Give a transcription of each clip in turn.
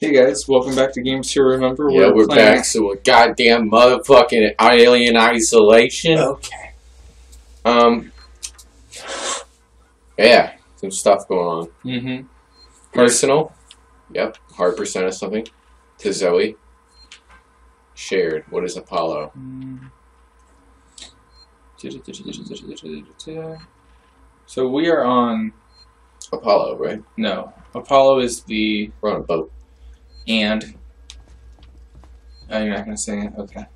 Hey guys, welcome back to Gamers to Remember. Yeah, we're playing- back to a goddamn motherfucking alien isolation. Okay. Um, yeah, some stuff going on. Mm-hmm. Personal, yep. Harper sent us something to Zoe. Shared. What is Apollo? So we are on Apollo, right? no. Apollo is the We're on a boat. And. Oh, you're not gonna say it. Okay.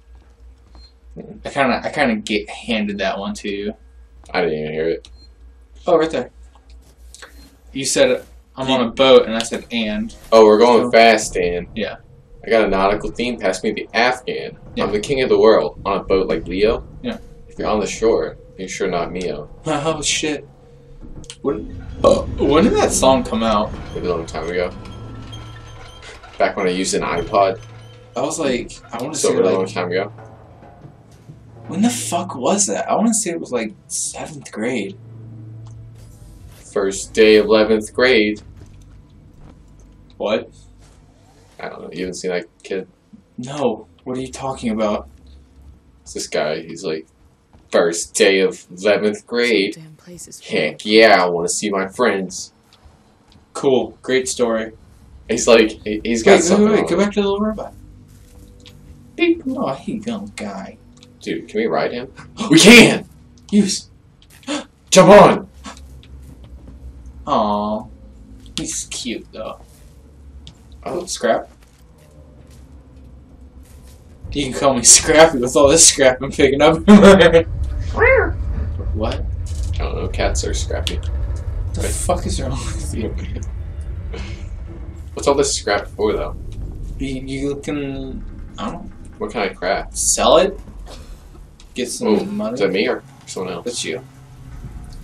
I kind of, I kind of get handed that one to you. I didn't even hear it. Oh, right there. You said I'm on a boat, and I said and. Oh, we're going So- fast, Dan. Yeah. I got a nautical theme. Pass me the Afghan. Yeah. I'm the king of the world on a boat like Leo. Yeah. If you're on the shore, you're sure not Mio. Oh shit. When, uh, when did that song come out? Maybe a long time ago. Back when I used an iPod. I was like, I want to So say a really like long time ago. When the fuck was that? I want to say it was like seventh grade. First day of 11th grade. What? I don't know. You haven't seen that kid? No. What are you talking about? It's this guy. He's like, first day of 11th grade. Damn place is full. Heck yeah, I want to see my friends. Cool. Great story. He's like, he- he's got Wait, wait, something. wait, on Go back to the little robot. Beep. Oh, I hate young guy. Dude, can we ride him? we can! Use. Jump on! Aw. He's cute though. Oh, Scrap. You can call me Scrappy with all this scrap I'm picking up. Where? What? I don't know. Cats are scrappy. What the fuck is wrong with you? What's all this scrap for, though? You, you can, I don't know, What kind of crap? sell it? Get some Oh, money? is that me or someone else? That's you.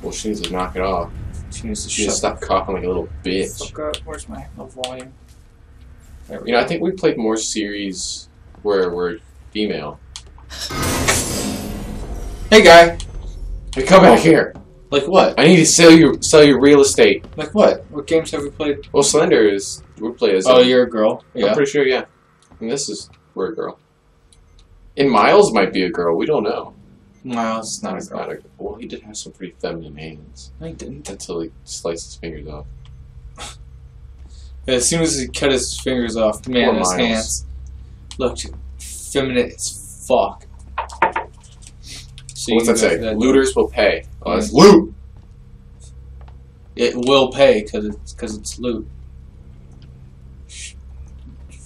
Well, she needs to knock it off. She needs to She stop coughing like a little bitch. fuck up. Where's my volume? You know, go. I think we played more series where we're female. Hey guy! Hey, come back here! Like what? I need to sell you sell your real estate. Like what? What games have we played? Well, Slender is we play as. Oh, you're a girl. Yeah, I'm pretty sure, yeah. And this is we're a girl. And Miles might be a girl. We don't know. Miles is not a girl. not a. Well, he did have some pretty feminine hands No, he didn't. until he sliced his fingers off. As soon as he cut his fingers off, man, Poor his Miles. hands looked feminine as fuck. So What's that say? that. Looters will pay. Oh, Mm. loot. It will pay because it's because it's loot.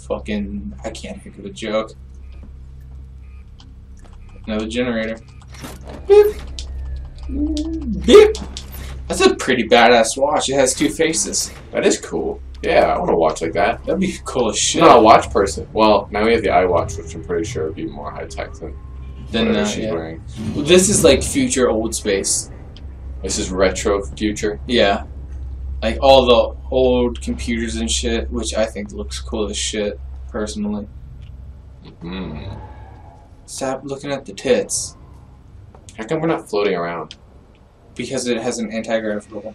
Fucking, I can't think of a joke. Another generator. Beep. Beep. That's a pretty badass watch. It has two faces. That is cool. Yeah, I want to watch like that. That'd be cool as I'm shit. not a watch person. Well, now we have the iWatch, which I'm pretty sure would be more high tech than Then whatever uh, she's yeah. wearing. This is like future old space. This is retro future. Yeah. Like all the old computers and shit, which I think looks cool as shit, personally. Hmm. Stop looking at the tits. How come we're not floating around? Because it has an anti-gravitational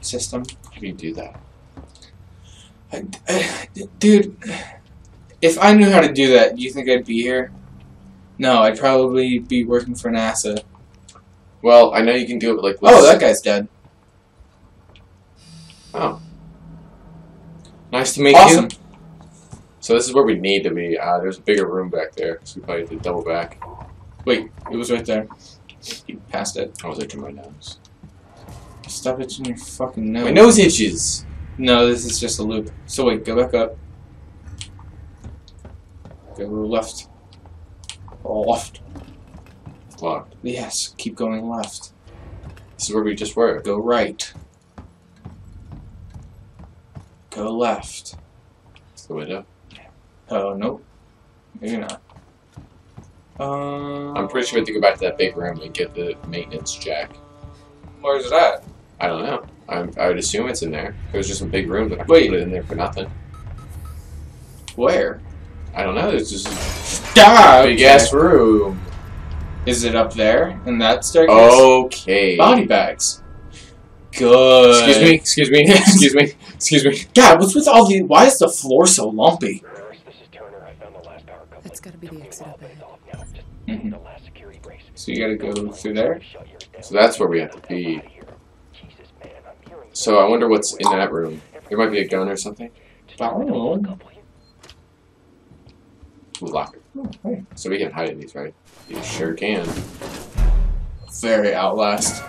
system. How do you do that? I, I- dude, if I knew how to do that, do you think I'd be here? No, I'd probably be working for NASA. Well, I know you can do it like. Oh, that guy's dead. Oh. Nice to meet Awesome. you. So this is where we need to be. Uh, there's a bigger room back there, so we probably have to double back. Wait, it was right there. You passed it. I was itching my nose. Stop itching your fucking nose. My nose itches. No, this is just a loop. So wait, go back up. Go left. Left. Locked. Yes, keep going left. This is where we just were. Go right. Go left. It's the window. Oh, nope. Maybe not. Um, I'm pretty sure we have to go back to that big room and get the maintenance jack. Where's it at? I don't know. I'm, I would assume it's in there. There's just a big room that I Wait. put it in there for nothing. Where? I don't know. There's just a Stop! big ass room. Is it up there? In that staircase? Okay. Body bags. good. Excuse me. Excuse me. Excuse me. Excuse me. God, what's with all the? Why is the floor so lumpy? This is Turner. I found the last power couple. That's gotta be the exit up ahead. Off now. Just the last security brace. Mm-hmm. So you gotta go through there. Shut yours down. So that's where we have to be. Jesus, man, I'm hearing So I wonder what's in that room. There might be a gun or something. I don't know. Ooh, lock. Oh, hey. So we can hide in these, right? You sure can. Very Outlast.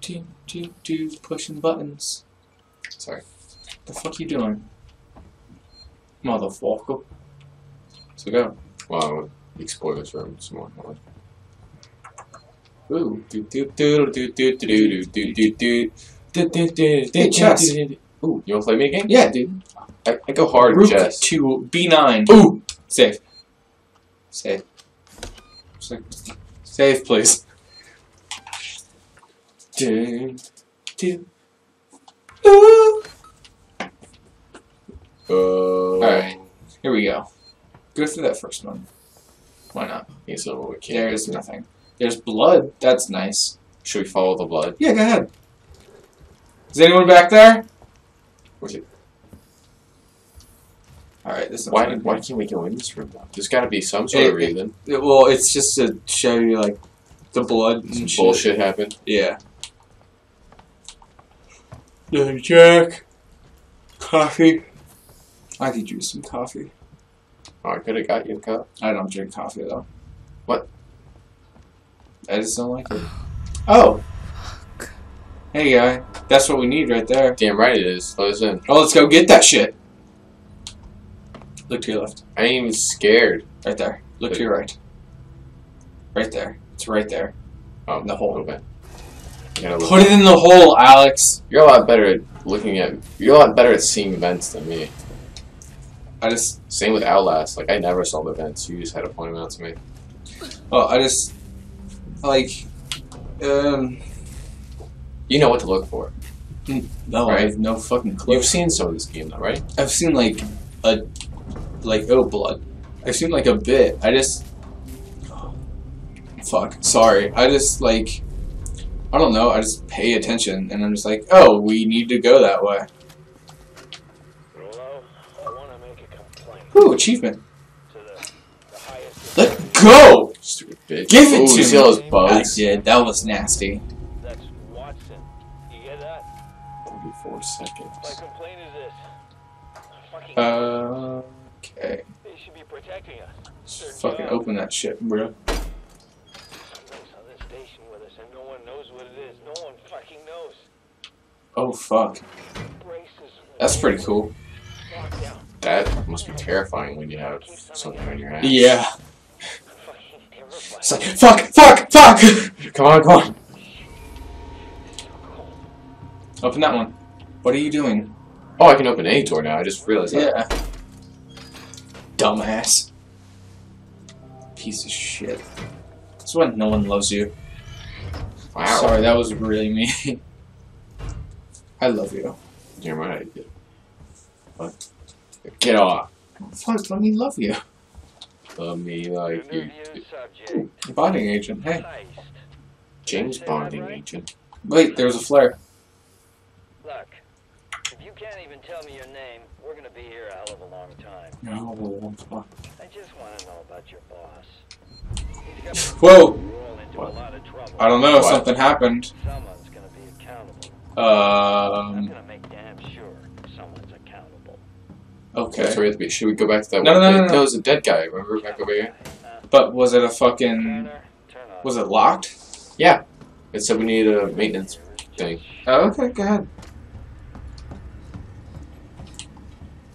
Do, do, do, pushing buttons. Sorry. The fuck you doing? Motherfucker. So go. Would explore this room some more. Hold on. Ooh. Do, do, do, do, do, do, do, do, do, do, do, do, do, do, do, chess. Ooh, you wanna play me a game? Yeah, dude. I, I go hard Rook chess. to B9. Ooh! Save. Save. Save, please. Do, do. Ooh. Uh, Alright. Here we go. Go through that first one. Why not? Okay, so we can't. There's nothing. There's blood. That's nice. Should we follow the blood? Yeah, go ahead. Is anyone back there? Where's it? Alright, this is Why, why can't we go in this room though? There's gotta be some sort of It- it- reason. Well, it's just to show you, like, the blood and Some shit. bullshit happened. Yeah. No, Jack. Coffee. I could use some coffee. Oh, I could have got you a cup. I don't drink coffee though. What? I just don't like it. Oh. Hey guy, that's what we need right there. Damn right it is. Let us in. Oh, let's go get that shit. Look to your left. I ain't even scared. Right there. Look to your right. Right there. It's right there. Oh, In the hole. Okay. Put it in the hole, Alex. You're a lot better at looking at. You're a lot better at seeing vents than me. I just, Same with Outlast. Like I never saw the vents. You just had to point them out to me. oh, I just, like, um, You know what to look for. no, I have no fucking clue. You've seen some of this game though, right? I've seen like a like oh blood. I've seen like a bit. I just fuck. Sorry. I just like I don't know. I just pay attention and I'm just like, oh, we need to go that way. Rolo, I want to make a complaint Ooh, achievement. to the, the highest. Let go. Stupid bitch. Give it Ooh, to you see me. all those I bugs? did. That was nasty. That's Watson. You get that? Thirty-four My seconds. complaint is this. Fucking. Uh, okay. they should be protecting us. Just fucking open that shit, bro. Something's on this station with us, and no one knows what it is. No one fucking knows. Oh fuck. That's pretty cool. That must be terrifying when you have something on your ass. Yeah. It's like fuck, fuck, fuck. Come on, come on. Open that one. What are you doing? Oh, I can open any door now. I just realized that. Yeah. Dumbass. Piece of shit. That's why no one loves you. Wow. Sorry, that was really mean. I love you. You're. I. What? Get off. Fuck, let me love you. Love me like you. Bonding agent, hey. James Bonding agent. Wait, there was a flare. Look, you can't even tell me your name, we're gonna be here a hell of a long time. No. I just want to know about your boss. Whoa! roll into What? a lot of trouble. I don't know, What? something happened. Someone's gonna be accountable. I'm Um, gonna make damn sure someone's accountable. That's okay. where we have to be. Should we go back to that No, one? no, no, no, That was a dead guy. Remember back over here? But was it a fucking. Turner, turn off. Was it locked? Yeah. It said we need a maintenance thing. Oh, okay, go ahead.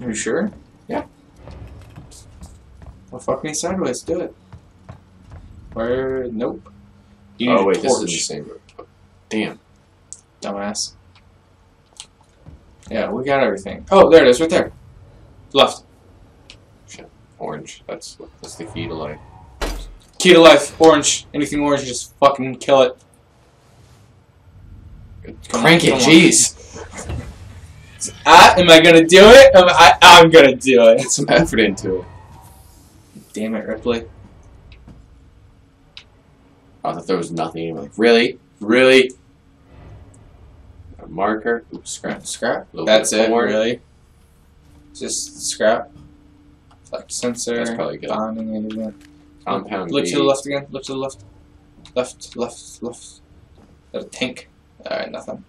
Are you sure? Yeah. Well, fuck me sideways. Do it. Where? Nope. You Oh wait, this is torch, the same room. Damn. dumbass. Yeah, we got everything. Oh, there it is, right there. Left. Shit. Orange. That's that's the key to life. Key to life. Orange. Anything orange, just fucking kill it. Crank it, jeez. Ah, am I gonna do it? Am I, I'm gonna do it. Put some effort into it. Damn it, Ripley. I thought there was nothing. I'm like, really, really. A marker. Oops, scrap. Scrap. That's it, more. really. Just scrap. Flex sensor. That's probably good. Bonding. Compound. Look to the left again. Look to the left. Left, left, left. That a tank? Alright, nothing.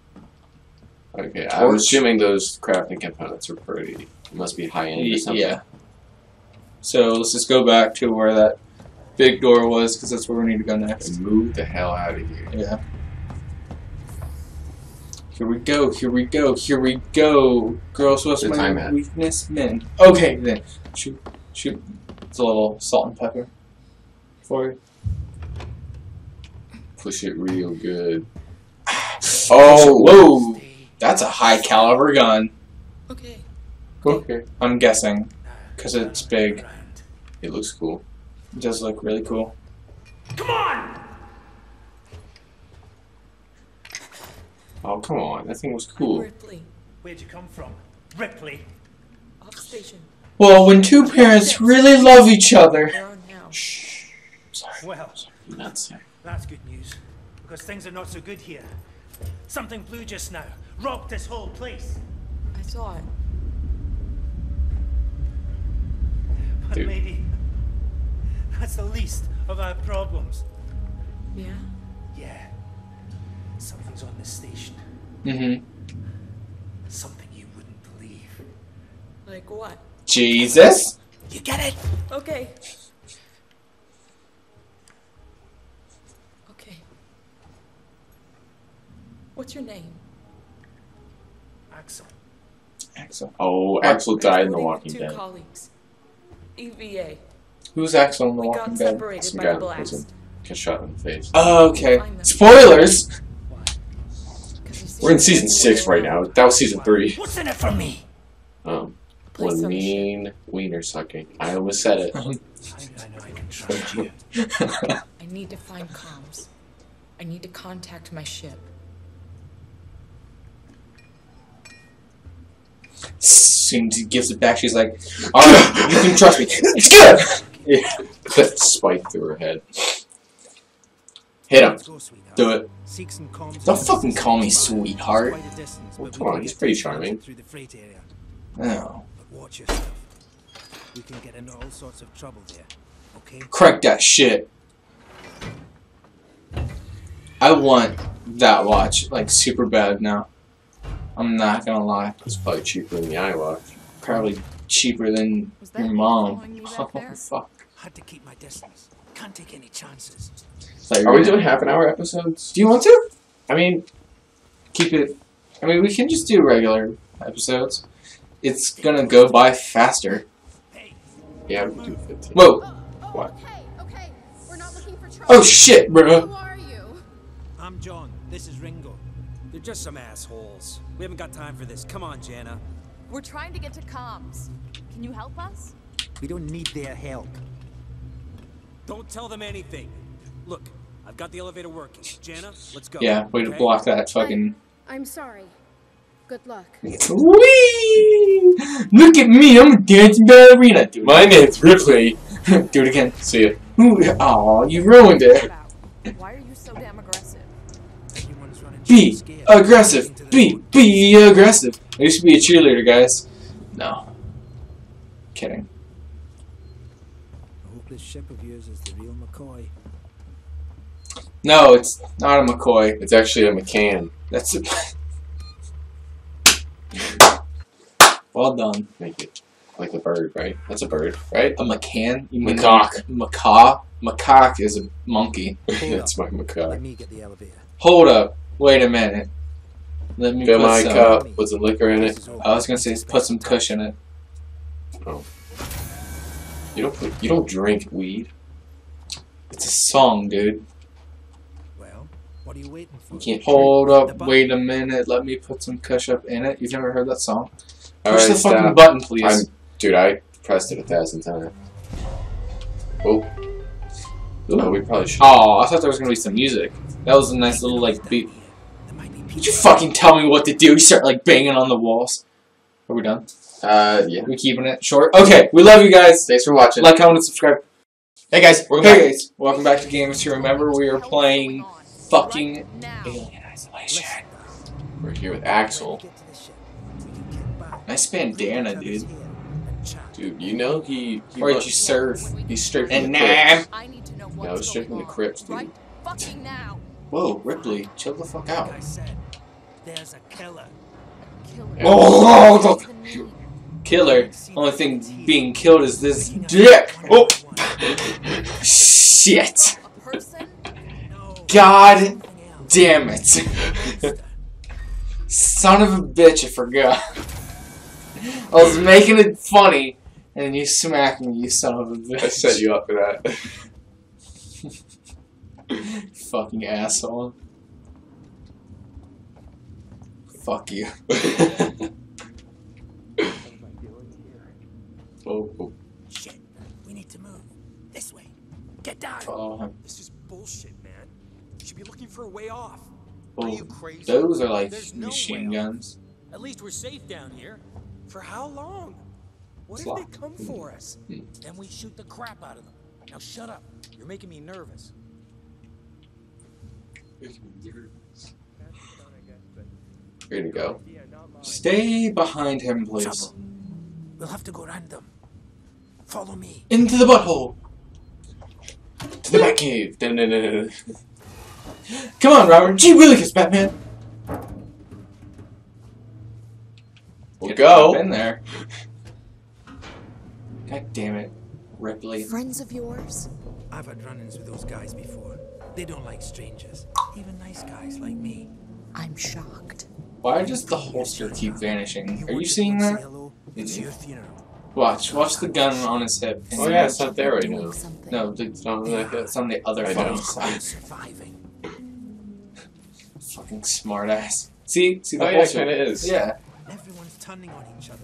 Okay, I was assuming those crafting components are pretty. Must be high end or something. Yeah. So let's just go back to where that big door was, because that's where we need to go next. And move the hell out of here. Yeah. Here we go, here we go, here we go. Girls, what's my time weakness? Men. Okay, then. Shoot, shoot. It's a little salt and pepper. For you. Push it real good. Oh, Whoa! That's a high caliber gun. Okay. Okay. I'm guessing. Because it's big. It looks cool. It does look really cool. Come on! Oh, come on. That thing was cool. Ripley. Where'd you come from? Ripley. Off station. Well, when two parents really love each other. They're on now. Shh. Well, Nuts. that's good news. Because things are not so good here. Something blew just now. Rocked this whole place. I saw it. But Dude. maybe that's the least of our problems. Yeah. Yeah. Something's on this station. Mm-hmm. Something you wouldn't believe. Like what? Jesus? You get it? Okay. Okay. What's your name? Axel. Axel. Oh, Axel died in The Reporting Walking two Dead. colleagues. EVA. Who's Axel in The We Walking got Dead? separated Some by guy the that was blast. Get shot in the face. Oh, okay. Spoilers! them. Spoilers! 'Cause you see We're in season six right now. That was season three. What's in it for me? Um, Place one on the ship. mean wiener sucking. I almost said it. How do I know I can trust you? I need to find comms. I need to contact my ship. Soon as he gives it back, she's like, Alright, you can trust me. It's good! That spike through her head. Hit him. Let's go, sweetheart. Do it. Seek some comms Don't fucking call me sweetheart. Quite a distance, Well, come on, he's pretty charming. Oh. Through the freight area. No. But watch yourself. We can get into all sorts of trouble there. Okay? Crank that shit. I want that watch, like, super bad now. I'm not gonna lie. It's probably cheaper than the iWatch. Probably cheaper than your mom. following me back Oh, there? fuck. Had to keep my distance. Can't take any chances. Like, Are we doing half an hour episodes? Do you want to? I mean, Keep it. I mean, we can just do regular episodes. It's gonna go by faster. Hey, yeah, we can do 15. Whoa! Oh, oh, What? Okay, okay. We're not looking for trouble. Oh shit, bro! Who are you? I'm John. This is Ringo. They're just some assholes. We haven't got time for this. Come on, Jana. We're trying to get to comms. Can you help us? We don't need their help. Don't tell them anything. Look, I've got the elevator working. Jana, let's go. Yeah, way to block that fucking. I'm sorry. Good luck. Whee! Look at me, I'm a dancing ballerina. Dude, My name's Ripley. do it again. See ya. Oh, you ruined it. Why are you so damn aggressive? Everyone's running Be aggressive. Be be aggressive. I used to be a cheerleader, guys. No. Kidding. I hope this ship of yours is the real McCoy. No, it's not a McCoy. It's actually a McCann. That's it. well done. Thank you. Like a bird, right? That's a bird, right? A McCann? You mean Macaque. Macaw? Macaque is a monkey. That's my macaque. Let me get the elevator. Hold up. Wait a minute. Let me Fill put my some. cup with some liquor in This it. is over. I was gonna say put some kush in it. Oh. You don't put, you don't drink weed. It's a song, dude. Well, what are you waiting for? You can't Hold up, wait a minute. Let me put some kush up in it. You've never heard that song? All Push right, the fucking stop. button, please. I'm, dude, I pressed it a thousand times. Oh. Ooh, we probably should. Oh, I thought there was gonna be some music. That was a nice little like beat. There might be Did you fucking tell me what to do? You start like banging on the walls. Are we done? Uh, yeah. we keeping it short? Okay, we love you guys. Thanks for watching. Like, comment, and subscribe. Hey guys, welcome Hey back. guys, welcome back to Gamers to Remember. We are playing fucking Alien Isolation. We're here with Axel. Get to the ship. We can get back. Nice bandana, dude. Dude, you know he, he Where'd you serve? he's straight from And the nah. crypts. I need to know Yeah, I was straight from the on. crypts, dude. Right fucking now. Whoa, Ripley, chill the fuck out. Like I said, there's a killer. Killer. Yeah. Oh, What's oh, the oh, oh. killer. Only thing being killed is this dick. Oh, shit. A person? No. God damn it. Son of a bitch, I forgot. I was making it funny, and you smacked me, you son of a bitch. I set you up for that. Fucking asshole. Fuck you. oh, oh. Shit. We need to move. This way. Get down. Follow him. This is bullshit, man. You should be looking for a way off. Oh, Are you crazy? those are like There's machine out. guns. At least we're safe down here. For how long? What if they come for us? Hmm. Then we shoot the crap out of them. Now shut up. You're making me nervous. Ready to go. Stay behind him, please. Trouble. We'll have to go round them. Follow me. Into the butthole. To the Batcave. Dun-dun-dun-dun. Come on, Robert. Gee, Willikers, Batman. We'll Get go. in there. God damn it, Ripley. Friends of yours? I've had run-ins with those guys before. They don't like strangers. Even nice guys like me. I'm shocked. Why does the holster keep vanishing? Are you seeing that? It's your funeral. Watch. Watch the gun on his hip. Oh yeah, it's not there right now. No, It's not like it's on the other I fucking side. Surviving. Fucking smartass. See? See the Oh yeah, holster? kind of is. Yeah. Everyone's turning on each other.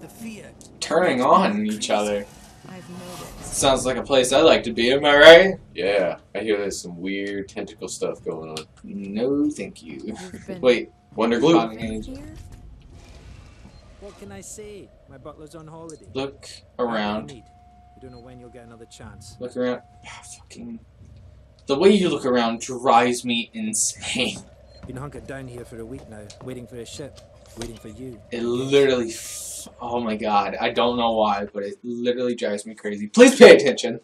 The fear. Turning on each other. I've noticed. Sounds like a place I'd like to be, am I right? Yeah. I hear there's some weird tentacle stuff going on. No, thank you. Wait, Wonder glue. Fun. been here? What can I say? My butler's on holiday. look What do you around. You don't know when you'll get another chance. Look around. Ah, fucking. The way you look around drives me insane. Been hunkered down here for a week now, waiting for a ship, waiting for you. It literally. Oh my god. I don't know why, but it literally drives me crazy. Please pay attention.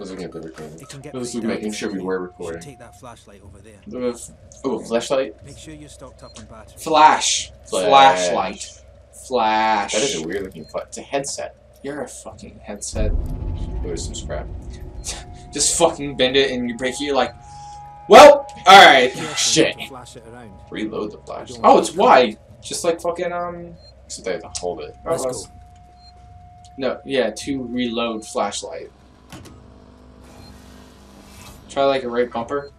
I was looking at the recording. It can get This is making sure we were You recording. Take that flashlight over there. Oh, flashlight. Make sure you're stocked up on batteries. Flash. Flash. Flashlight. Flash. That is a weird looking flash. It's a headset. You're a fucking headset. There's some scrap. Just fucking bend it and you break it. You're like, well, alright. Shit. Flash it around. Reload the flash. Oh, it's wide. Just like fucking, um. So they have to hold it. Let's let's- No, yeah, to reload flashlight. Try like a right bumper.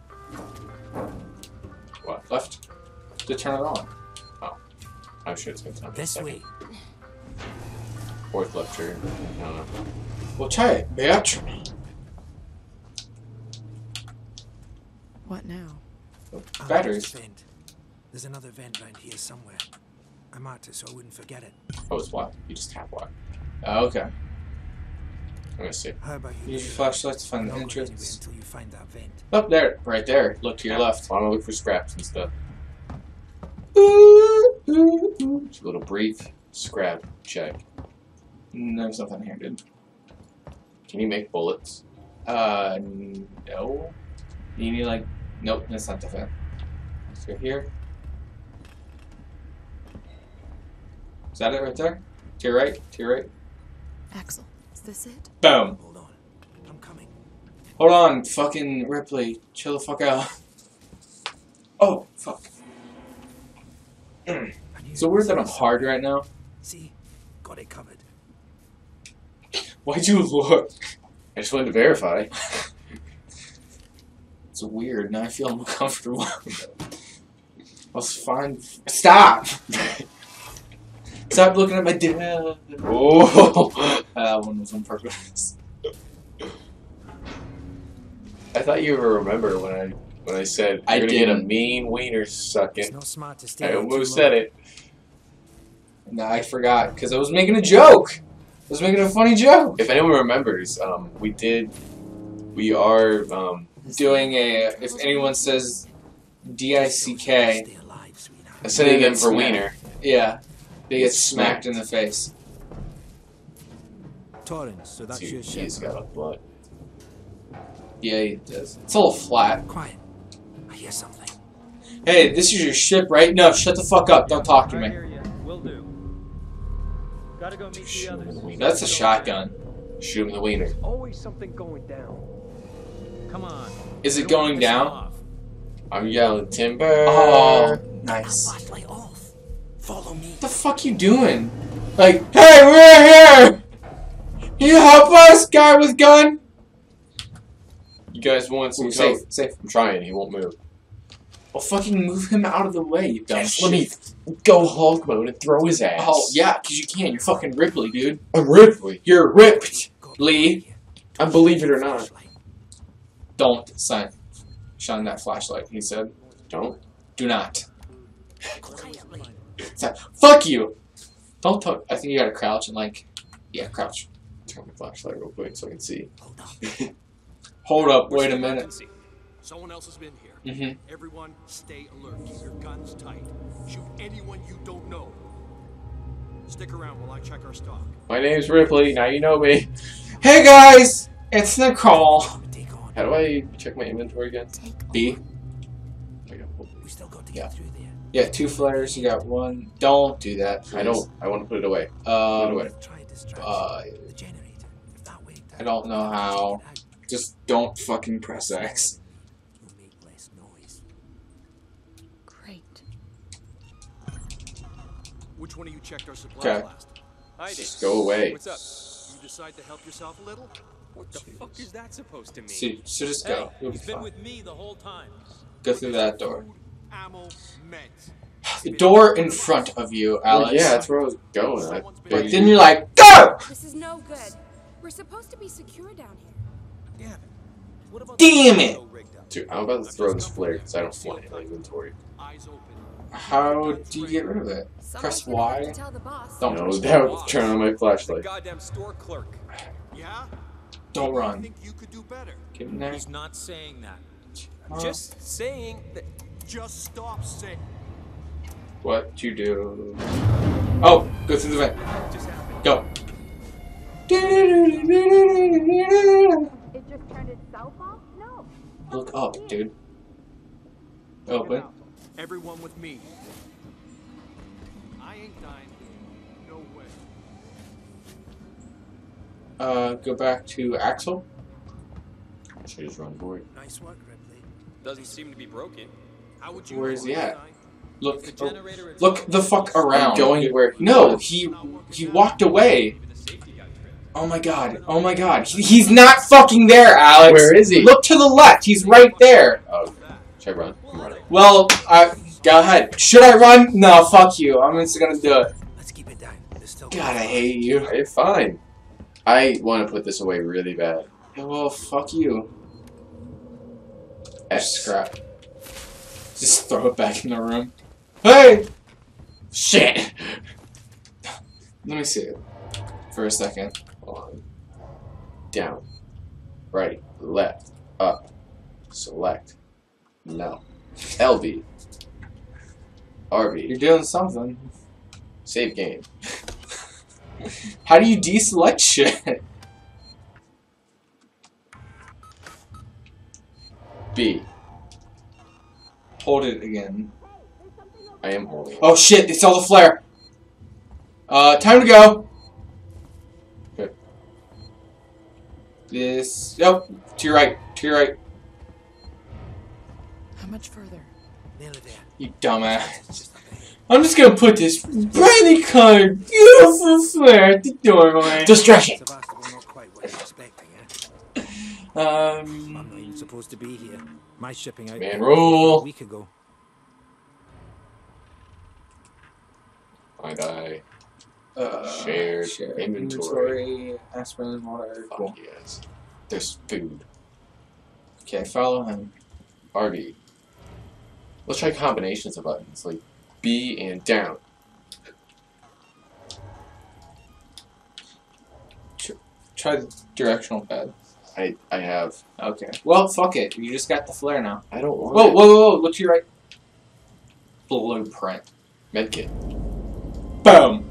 What? Left. To turn it on. Oh. I'm sure it's gonna time. This way. Fourth left turn. I don't know. Well, try it, bitch. What now? I'll Batteries. Have to vent. There's another vent round here somewhere. I marked it so I wouldn't forget it. Oh, it's what? You just tap what? Oh, okay. I'm gonna see. How about you? Use your that? flashlight to find the Don't go anywhere entrance. until you find that vent. Up there, right there. Look to your left. I want to look for scraps and stuff. Ooh, ooh, ooh. Just a little brief scrap check. Mm, There's nothing here, dude. Can you make bullets? Uh, no. You need like, nope, that's not the fan. Let's go here. That it right there? To your right? To your right? Axel, is this it? Boom. Hold on. I'm coming. Hold on, fucking Ripley. Chill the fuck out. Oh, fuck. So it weird was that I'm hard right now. See? Got it covered. Why'd you look? I just wanted to verify. It's weird. Now I feel uncomfortable. I was fine. Stop! Stop looking at my dick. Uh, Oh! that one was on purpose. I thought you would remember when I when I said you're I gonna get a mean wiener It's sucking. not smart to stay I almost said it. No, I forgot because I was making a joke. I was making a funny joke. If anyone remembers, um, we did We are um, Doing a. If anyone says D I C K, Stay alive, sweetheart. a synonym get for wiener. yeah, they get Smacked. smacked in the face. Torrens, so that's your Dude, ship. he's got a butt. Yeah, it does. It's a little flat. Quiet. I hear something. Hey, this is your ship, right? No, shut the fuck up. Don't talk to me. Will do. Gotta go meet the Shoot him others. That's a shotgun. Shoot him in the wiener. Always something going down. Come on. Is it going down? I'm yelling timber. Oh, nice. Flashlight off. Follow me. What the fuck you doing? Like, hey, we're here! Can you help us, guy with gun? You guys want some Safe, coke? safe. I'm trying. He won't move. Well, fucking move him out of the way, you dumb Yes, shit. let me go Hulk mode and throw his ass. Oh, yeah, because you can. You're fucking Ripley, dude. I'm Ripley. You're ripped. Lee, I believe it or not. don't sign. Shine that flashlight, he said. Don't. Do not. Fuck you! Don't talk. I think you gotta crouch and, like, yeah, crouch. Turn my flashlight real quick so I can see. Hold up. Hold up, wait a minute. Someone else has been here. hmm Everyone, stay alert. Keep your guns tight. Shoot anyone you don't know. Stick around while I check our stock. My name's Ripley. Now you know me. Hey guys! It's Nicole. How do I check my inventory again? B. We still got to Yeah. get through there. Yeah, two flares. You got one. Don't do that. I don't. I want to put it away. Um, Put it away. Uh, the generator. If that I don't know how. just don't fucking press X. Make less noise. Great. Which one of you checked our supplies Okay. last? I did. Just go away. What's up? You decide to help yourself a little? What the fuck is that supposed to mean? So, so just Hey, go. You'll be he's been fine. with me the whole time. Go through that door. Food, ammo, meds. The door in front of you, Alex. yeah, that's where I was going. I But then you're like, go! This is no good. We're supposed to be secure down here. Damn it. What about Damn the it! radio rigged up? Dude, I'm about to throw this flare because I don't want it in my inventory. Eyes open. How do you get rid of it? Press Y. to tell the boss. Don't No, press that would turn on my flashlight. goddamn store clerk. Yeah? Don't run. think you could do better. Get in there. He's not saying that. Huh? Just saying that. Just stop saying. What you do? Oh, go through the vent. Go. It just turned itself off? No. Look up, dude. Open. Everyone with me. I ain't dying. No way. Uh, go back to Axel. Should just run for it. Nice work, Ripley. Doesn't seem to be broken. How would you Where is he at? Look. Oh, Look the fuck around. I'm going where No, he he walked away. Even the safety guy tripped. Oh my god. Oh my god. He, he's not fucking there, Alex. Where is he? Look to the left. He's right there. Oh, should I run? I'm running. Well, I go ahead. Should I run? No, fuck you. I'm just gonna do it. Let's keep it down. God, I hate you. Hey, fine. I want to put this away really bad. Yeah, Well, fuck you. X. Scrap. Just throw it back in the room. Hey! Shit! Let me see it for a second. On. Down. Right. Left. Up. Select. No. LB. RB. You're doing something. Save game. How do you deselect shit? B. Hold it again. I am holding. Oh shit, they saw the flare. Uh, time to go. Okay. This. Yep. To your right. To your right. How much further? Nearly there. You dumbass. Just up ahead. I'm just gonna put this brandy colored beautiful flare at the doorway. Distraction. Sevastopol not quite what you're expecting, eh? Um. I'm not even supposed to be here. My shipping out Man a rule. week ago. I die. Uh, Shared shared inventory. inventory. Aspirin, water. Fuck Cool. yes. There's food. Okay, follow him. RB. Let's try combinations of buttons, like B and down. Try the directional pad. I I have. Okay. Well, fuck it. You just got the flare now. I don't want Whoa, it. whoa, whoa, whoa. Look to your right. Blueprint. Medkit. Boom.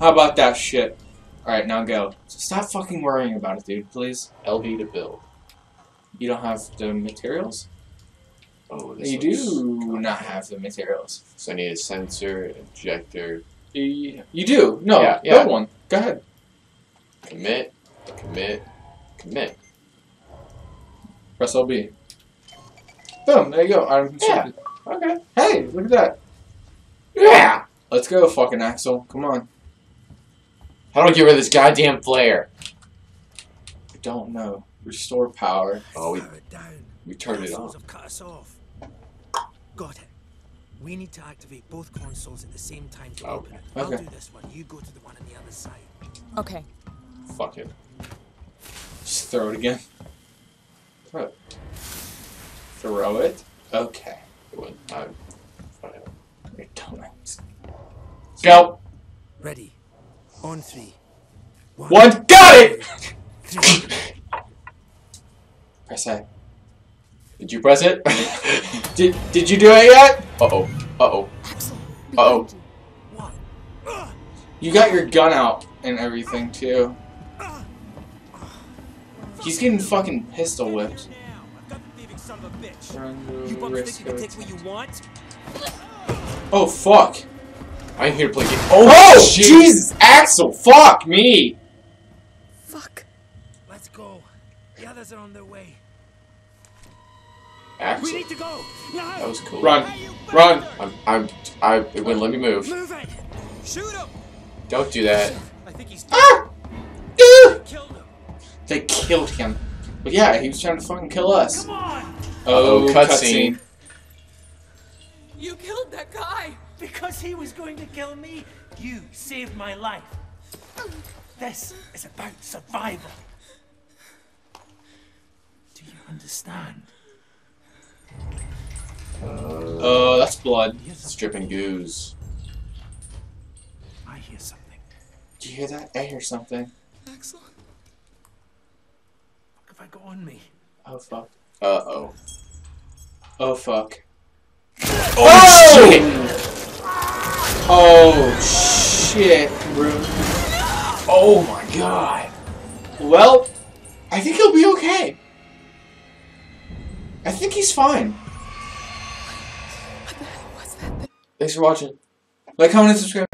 How about that shit? Alright, now go. So stop fucking worrying about it, dude, please. LB to build. You don't have the materials? Oh, this You do not have the materials. So I need a sensor, injector, You you do. No, Yeah, yeah. one. Go ahead. commit, commit, commit. Press LB. Boom, there you go. Item constructed. Okay. Hey, look at that. Yeah. Let's go, fucking Axel. Come on. How do I get rid of this goddamn flare? I don't know. Restore power. Oh, we Power down. we turned it Consoles on. have cut us off. Got it. We need to activate both consoles at the same time to Okay. open it. I'll do this one. You go to the one on the other side. Okay. Fuck it. Just throw it again. Throw it. Throw it. Okay. It went. I'm fine. Wait, don't. Go. Ready. On three. One. Got it. Press A. Did you press it? Did Did you do it yet? uh oh. Uh oh. Axel, Uh-oh. behind you. One. Ugh. You got your gun out and everything too. He's getting fucking pistol whipped. Now, I've got the thieving son of a bitch. Run the You bums risk think you can of- take you want? Oh fuck! I'm here to play game. Oh, shit. Jesus, Axel! Fuck me! Fuck. Let's go. The others are on their way. Axel. We Axel. need to go! Now! That was cool. Run, run! I'm. I'm. I. It wouldn't let me move. Move it. Shoot him! Don't do that. I think he's Ah! Ew! killed him. They killed him. But yeah, he was trying to fucking kill us. Come on. Uh-oh, Oh, cutscene. You killed that guy. Because he was going to kill me, you saved my life. This is about survival. Do you understand? Oh, that's blood. It's dripping goose. I hear something. Do you hear that? I hear something. Axel. What have I got on me? Oh fuck. Uh oh. Oh fuck. Oh, shit! Oh shit, bro. Oh my god. Well, I think he'll be okay. I think he's fine. What the hell was that? Thanks for watching. Like, comment, and subscribe.